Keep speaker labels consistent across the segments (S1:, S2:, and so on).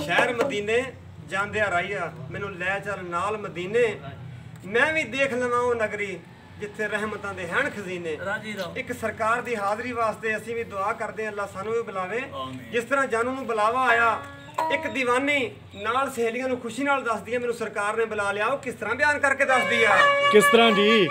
S1: ਸ਼ਹਿਰ ਮਦੀਨੇ ਜਾਂਦਿਆ ਰਾਇਆ ਮੈਨੂੰ ਲੈ ਚੱਲ ਨਾਲ ਮਦੀਨੇ। ਮੈਂ ਵੀ ਦੇਖ ਲਵਾਂ ਉਹ ਨਗਰੀ ਜਿੱਥੇ ਰਹਿਮਤਾਂ ਦੇ ਹਨ ਖਜ਼ੀਨੇ। ਇੱਕ ਸਰਕਾਰ ਦੀ ਹਾਜ਼ਰੀ ਵਾਸਤੇ ਅਸੀਂ ਵੀ ਦੁਆ ਕਰਦੇ ਹਾਂ ਅੱਲਾ ਸਾਨੂੰ ਵੀ ਬੁਲਾਵੇ। ਜਿਸ ਤਰ੍ਹਾਂ ਜਾਨੂ ਨੂੰ ਬੁਲਾਵਾ ਆਇਆ ਇੱਕ دیਵਾਨੀ ਨਾਲ ਸਹੇਲੀਆਂ ਨੂੰ ਖੁਸ਼ੀ ਨਾਲ ਦੱਸਦੀ ਹੈ ਮੈਨੂੰ ਸਰਕਾਰ ਨੇ ਬੁਲਾ ਲਿਆ ਉਹ ਕਿਸ ਤਰ੍ਹਾਂ ਬਿਆਨ ਕਰਕੇ ਦੱਸਦੀ ਆ?
S2: ਕਿਸ ਤਰ੍ਹਾਂ ਜੀ?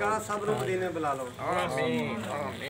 S1: का सब रूप देने बुला लो।